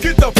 Que tal